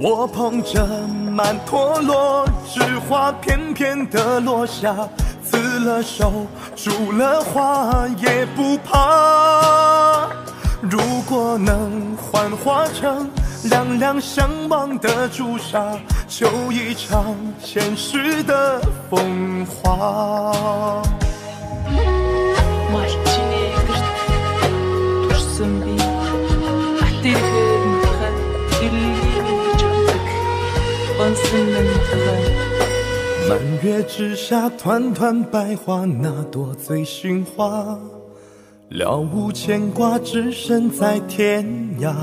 我捧着曼陀罗，纸花片片的落下，刺了手，蛀了花也不怕。如果能幻化成两两相望的朱砂，求一场前世的风华。满月之下，团团白花，那朵最心花？了无牵挂，只身在天涯。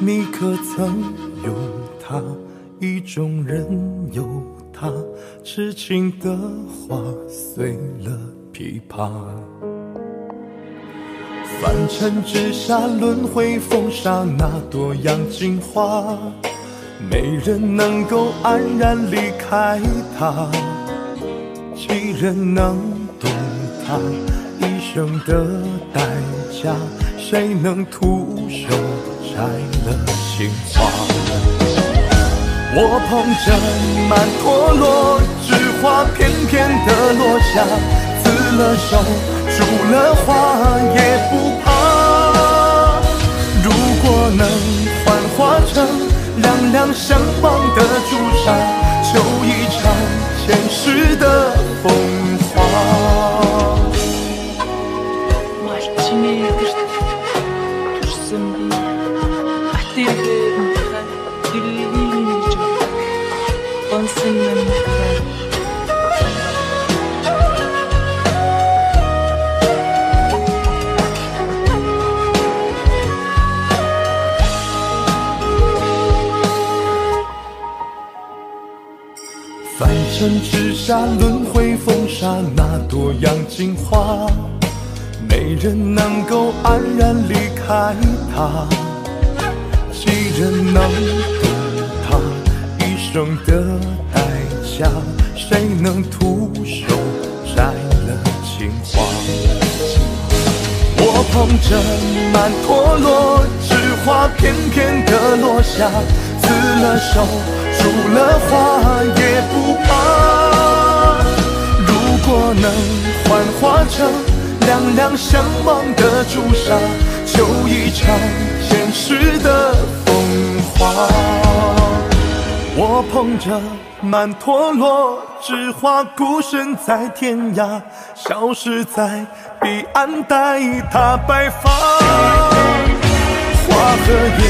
你可曾有他？意中人有他？痴情的花碎了琵琶。凡尘之下，轮回风沙，那朵杨金花，没人能够安然离开他。几人能懂他一？生的代价，谁能徒手摘了情花？我捧着曼陀罗，纸花片片的落下，刺了手，蛀了花也不相望的朱砂，就一场前世的疯狂。尘之下，轮回风沙，那朵杨金花，没人能够安然离开它。几人能懂它一生的代价？谁能徒手摘了情花？我捧着曼陀罗，纸花片片的落下，刺了手，蛀了花能幻化成两两相望的朱砂，就一场前世的风华。我捧着曼陀罗，纸花孤身在天涯，消失在彼岸，待他白发。花和叶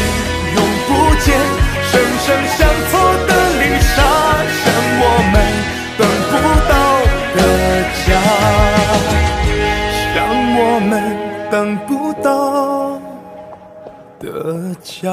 永不见，生生相错的等不到的家。